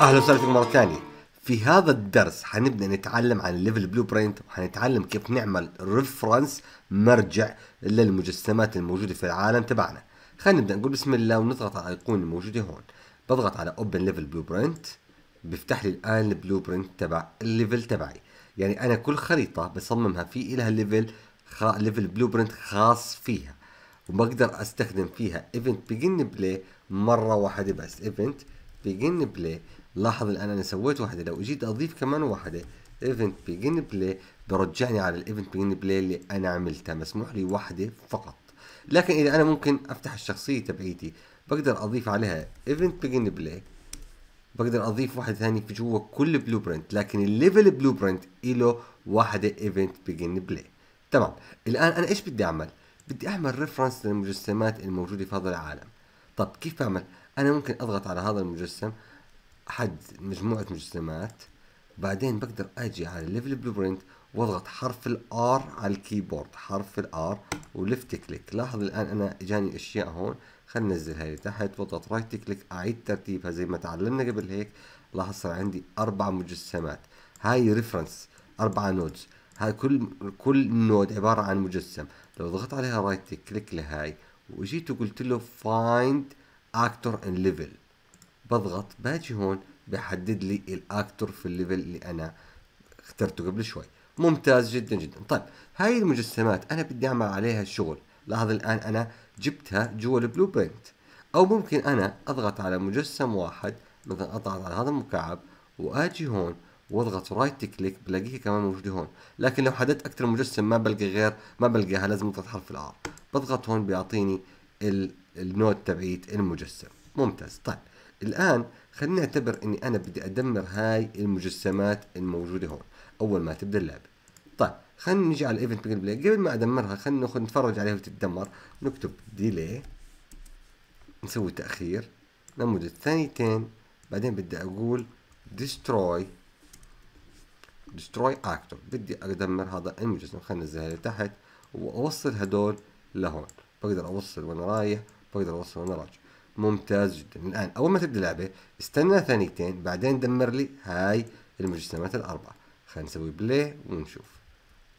أهلا وسهلا فيكم مرة ثانية. في هذا الدرس حنبدأ نتعلم عن ال level blueprint وحنتعلم كيف نعمل reference مرجع للمجسمات الموجودة في العالم تبعنا. خلينا نبدأ نقول بسم الله ونضغط على الأيقونة الموجودة هون. بضغط على open level blueprint بيفتح لي الآن ال blueprint تبع ال level تبعي. يعني أنا كل خريطة بصممها في لها level خ... level blueprint خاص فيها وبقدر أستخدم فيها event begin play مرة واحدة بس. event begin play لاحظ الآن أنا سويت واحدة لو اجيت أضيف كمان واحدة event begin play برجعني على ال event begin play اللي أنا عملتها مسموح لي واحدة فقط. لكن إذا أنا ممكن أفتح الشخصية تبعيتي بقدر أضيف عليها event begin play بقدر أضيف واحد ثاني في جوا كل blueprint لكن ال level blueprint له واحدة event begin play تمام. الآن أنا إيش بدي أعمل؟ بدي أعمل reference للمجسمات الموجودة في هذا العالم. طب كيف بعمل أنا ممكن أضغط على هذا المجسم أحد مجموعة مجسمات. بعدين بقدر أجي على level blueprint وأضغط حرف ال R على ال keyboard. حرف ال R و left click. لاحظ الآن أنا اجاني أشياء هون. خلينا ننزل هاي تحت واضغط right click أعيد ترتيبها زي ما تعلمنا قبل هيك. لاحظ صار عندي أربع مجسمات. هاي reference اربعة nodes هاي كل كل node عبارة عن مجسم. لو ضغطت عليها right click لهاي. وجيت وقلت له find actor in level بضغط. باجي هون بحدد لي ال actor في ال level اللي أنا اخترته قبل شوي. ممتاز جدا جدا. طيب هاي المجسمات أنا بدي أعمل عليها الشغل لاحظ الآن أنا جبتها جوا ال blueprint أو ممكن أنا أضغط على مجسم واحد مثلا أضغط على هذا المكعب وآجي هون وأضغط right click بلاقيها كمان موجودة هون. لكن لو حددت أكثر مجسم ما بلقى غير ما بلقاها لازم أضغط حرف ال R. بضغط هون بيعطيني ال node تبعيت المجسم. ممتاز. طيب الآن خلينا نعتبر إني أنا بدي أدمر هاي المجسمات الموجودة هون أول ما تبدأ اللعبة. طيب خلينا نجي على ال event play قبل ما أدمرها خلينا ناخذ نتفرج عليها وتتدمر. نكتب delay نسوي تأخير. لمده ثانيتين بعدين بدي أقول destroy destroy actor بدي أدمر هذا المجسم. خلينا ننزلها لتحت وأوصل هدول لهون. بقدر أوصل وأنا رايح بقدر أوصل وأنا راجع. ممتاز جدا. الآن أول ما تبدأ اللعبة استنى ثانيتين بعدين دمر لي هاي المجسمات الأربعة. خلينا نسوي play ونشوف.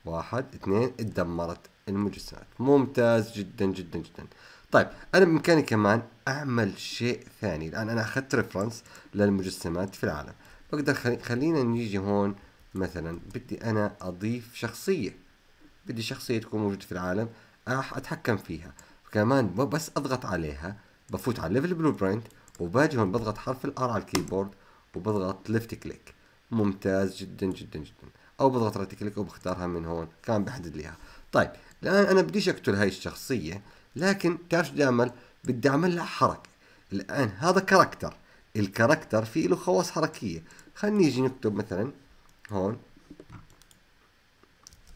واحد اثنين اتدمرت المجسمات. ممتاز جدا جدا جدا. طيب أنا بإمكاني كمان أعمل شيء ثاني. الآن أنا أخذت reference للمجسمات في العالم. بقدر خلينا نيجي هون مثلا. بدي أنا أضيف شخصية. بدي شخصية تكون موجودة في العالم راح أتحكم فيها. كمان بس أضغط عليها. بفوت على level blueprint وباجي هون بضغط حرف ال R على ال keyboard وبضغط left click ممتاز جدا جدا جدا. أو بضغط right click وبختارها من هون. كان بحدد لي إياها. طيب الآن أنا بديش أقتل هاي الشخصية لكن تعرف شو بدي أعمل؟ بدي أعمل لها حركة. الآن هذا character ال character في له خواص حركية. خلينا نيجي نكتب مثلا هون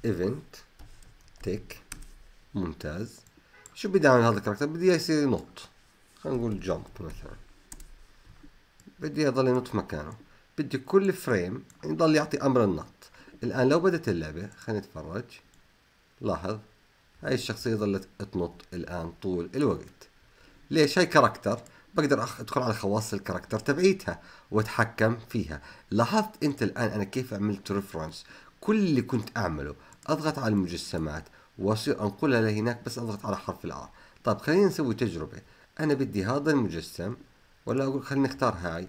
event tick ممتاز. شو بدي أعمل هذا ال character بدي يصير ينط خلينا نقول jump مثلا. بدي يضل ينط في مكانه. بدي كل frame يضل يعطي أمر النط. الآن لو بدت اللعبة خلينا نتفرج. لاحظ هاي الشخصية ظلت تنط الآن طول الوقت. ليش؟ هاي character بقدر ادخل على خواص ال character تبعيتها وأتحكم فيها. لاحظت أنت الآن أنا كيف عملت reference كل اللي كنت أعمله أضغط على المجسمات وأصير أنقلها لهناك بس أضغط على حرف ال R طيب خلينا نسوي تجربة. أنا بدي هذا المجسم ولا أقول خلينا نختار هاي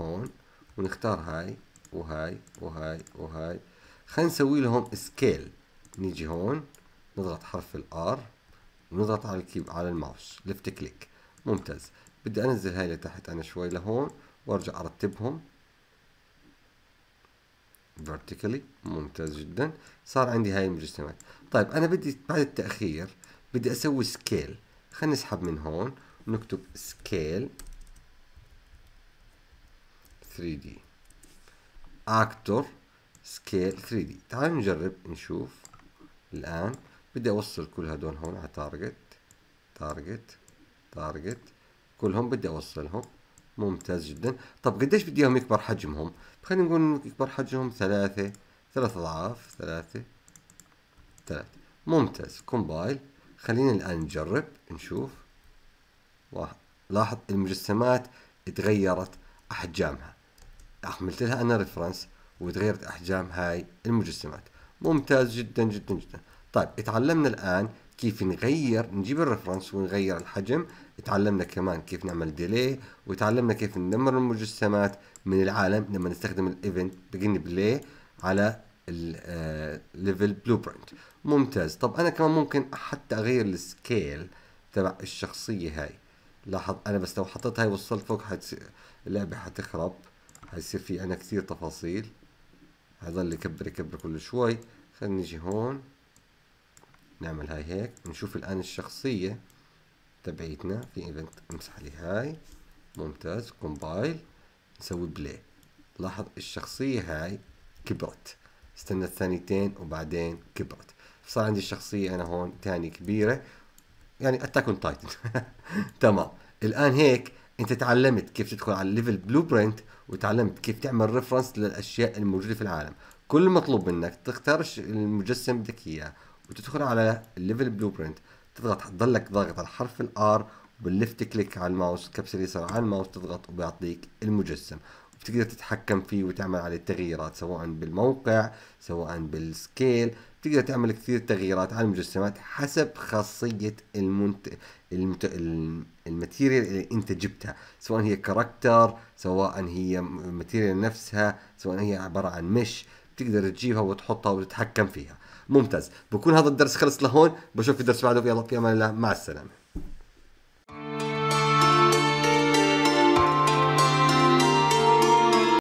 هون ونختار هاي وهاي وهاي وهاي. خلينا نسوي لهم scale نيجي هون نضغط حرف ال R ونضغط على ال keyb على ال mouse left click ممتاز. بدي أنزل هاي لتحت أنا شوي لهون وأرجع أرتبهم. Vertically. ممتاز جدا. صار عندي هاي المجسمات. طيب أنا بدي بعد التأخير بدي أسوي scale خلينا نسحب من هون. ونكتب scale 3D actor scale 3D تعالوا نجرب نشوف الآن. بدي أوصل كل هدول هون على target target target كلهم بدي أوصلهم. ممتاز جدا. طب قديش بدي إياهم يكبر حجمهم؟ خلينا نقول يكبر حجمهم ثلاثة ثلاث أضعاف ثلاثة ثلاثة. ممتاز. compile خلينا الآن نجرب نشوف. لاحظ المجسمات تغيرت أحجامها. عملت لها أنا reference وتغيرت أحجام هاي المجسمات. ممتاز جدا جدا جدا. طيب اتعلمنا الآن كيف نغير نجيب ال reference ونغير الحجم. تعلمنا كمان كيف نعمل delay وتعلمنا كيف ندمر المجسمات من العالم لما نستخدم ال event begin play على ال level blueprint ممتاز. طب أنا كمان ممكن حتى أغير ال scale تبع الشخصية هاي. لاحظ أنا بس لو حطيت هاي وصلت فوق حتصير اللعبة حتخرب حيصير في أنا كثير تفاصيل. حيضل يكبر يكبر كل شوي. خلينا نيجي هون. نعمل هاي هيك. نشوف الآن الشخصية تبعيتنا. في event امسح لي هاي. ممتاز. compile. نسوي play. لاحظ الشخصية هاي كبرت. استنى ثانيتين وبعدين كبرت. صار عندي الشخصية أنا هون تاني كبيرة. يعني Attack on Titan تمام. الآن هيك أنت تعلمت كيف تدخل على ال level blueprint وتعلمت كيف تعمل reference للأشياء الموجودة في العالم. كل المطلوب منك تختار المجسم بدك إياه وتدخل على ال level blueprint تضغط تضلك ضاغط على حرف ال R وبال left click على الماوس كبسة اليسار على الماوس تضغط وبيعطيك المجسم. وبتقدر تتحكم فيه وتعمل عليه تغييرات سواء بالموقع سواء بال scale. بتقدر تعمل كثير تغييرات على المجسمات حسب خاصية المنت... المت... ال material اللي انت جبتها. سواء هي character سواء هي material نفسها سواء هي عبارة عن mesh بتقدر تجيبها وتحطها وتتحكم فيها. ممتاز. بكون هذا الدرس خلص لهون. بشوف في درس بعده. في أمان الله. مع السلامة.